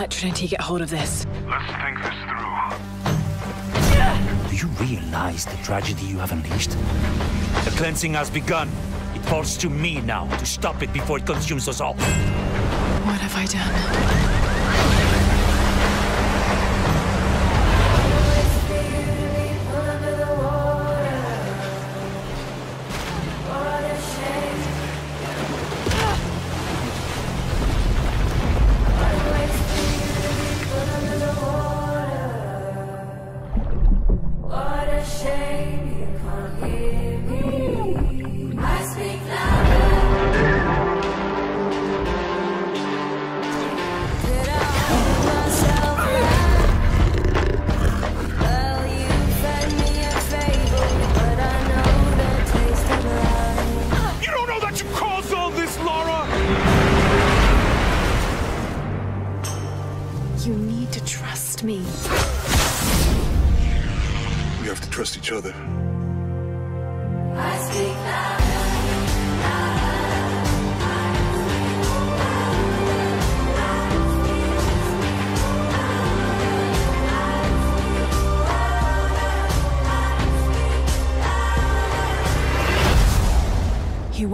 let Trinity get hold of this. Let's think this through. Do you realize the tragedy you have unleashed? The cleansing has begun. It falls to me now to stop it before it consumes us all. What have I done?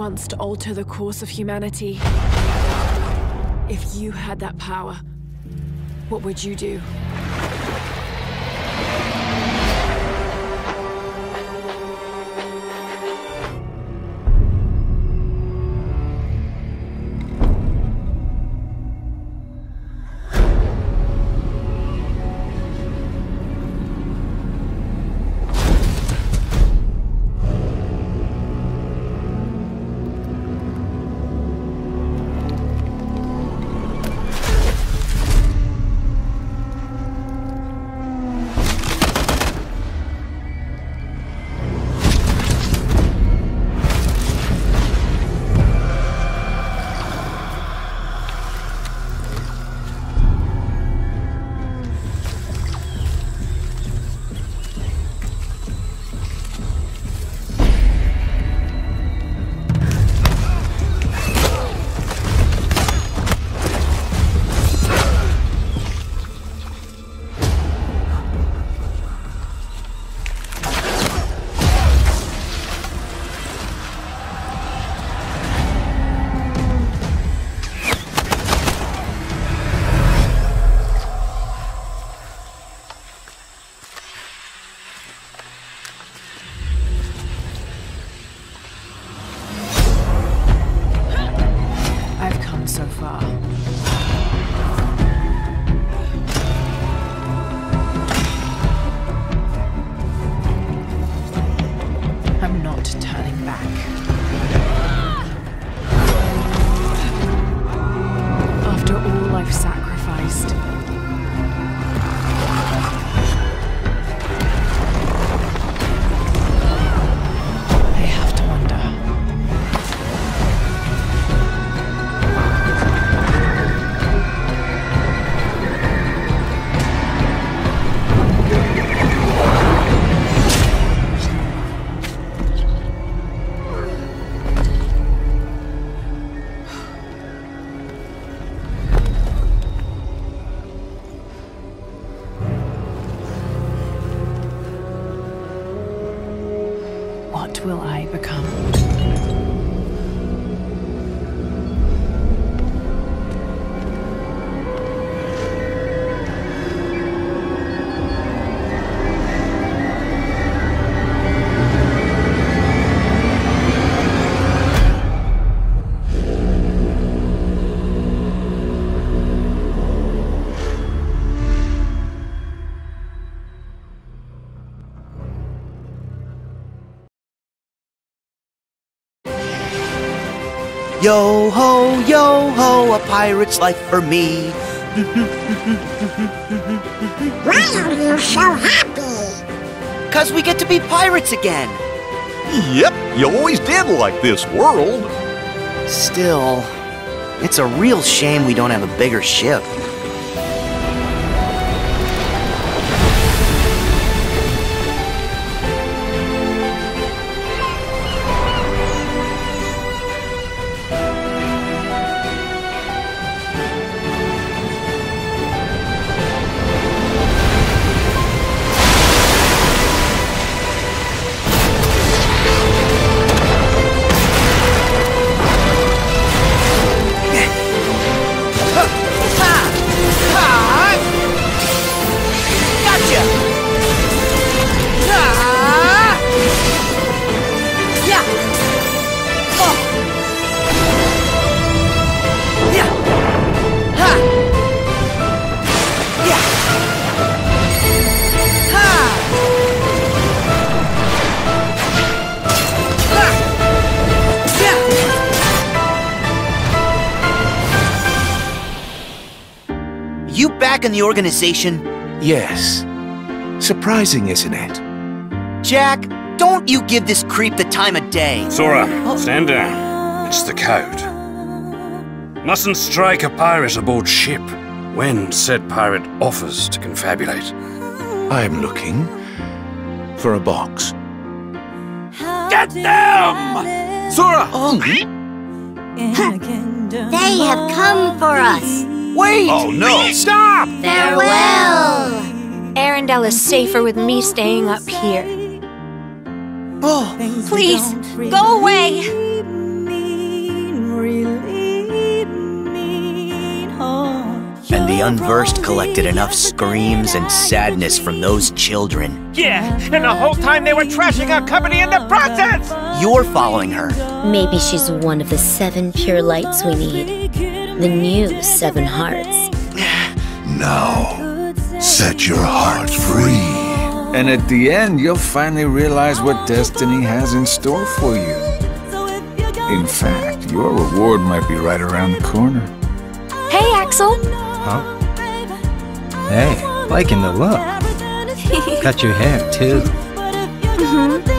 To alter the course of humanity. If you had that power, what would you do? Yo ho, yo ho, a pirate's life for me. Why are you so happy? Cause we get to be pirates again. Yep, you always did like this world. Still, it's a real shame we don't have a bigger ship. In the organization? Yes. Surprising, isn't it? Jack, don't you give this creep the time of day. Sora, stand down. It's the code. Mustn't strike a pirate aboard ship when said pirate offers to confabulate. I'm looking for a box. Get them! Sora! They have come for us. Wait! Oh no! Stop! Farewell. Arendelle is safer with me staying up here. Oh, Please, go away! and the unversed collected enough screams and sadness from those children. Yeah, and the whole time they were trashing our company in the process! You're following her. Maybe she's one of the seven pure lights we need. The new seven hearts. Now, set your heart free. And at the end, you'll finally realize what destiny has in store for you. In fact, your reward might be right around the corner. Hey, Axel! Huh? Hey, liking the look. Cut your hair, too. Hello?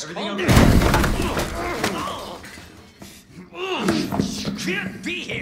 Everything okay? You can't be here!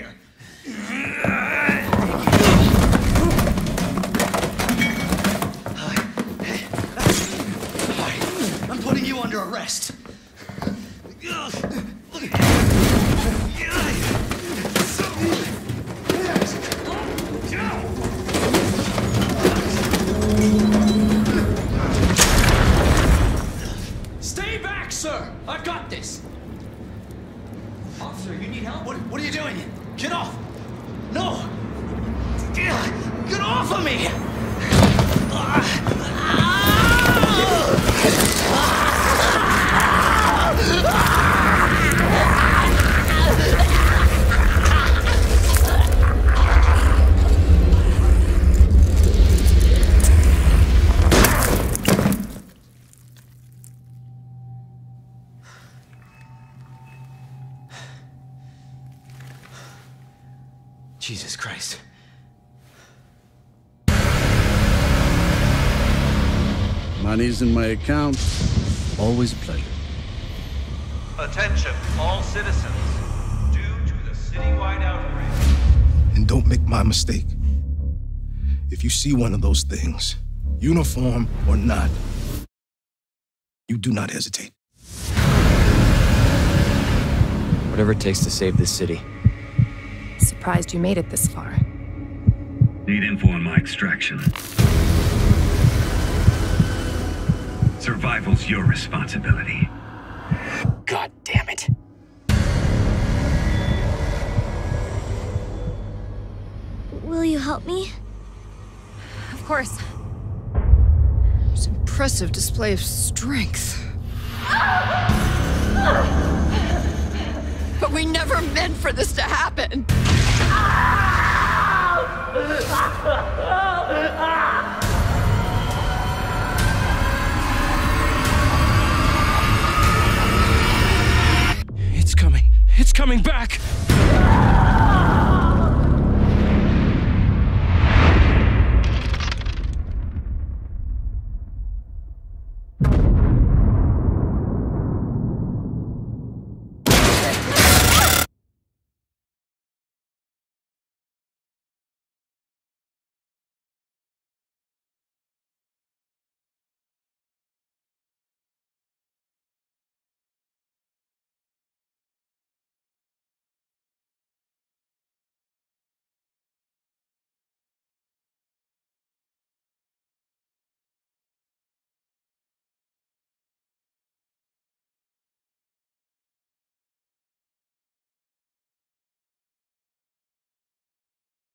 Money's in my account. Always a pleasure. Attention, all citizens. Due to the citywide outbreak, And don't make my mistake. If you see one of those things, uniform or not, you do not hesitate. Whatever it takes to save this city. Surprised you made it this far. Need info on my extraction. Survival's your responsibility. God damn it. Will you help me? Of course. It's an impressive display of strength. But we never meant for this to happen. coming back!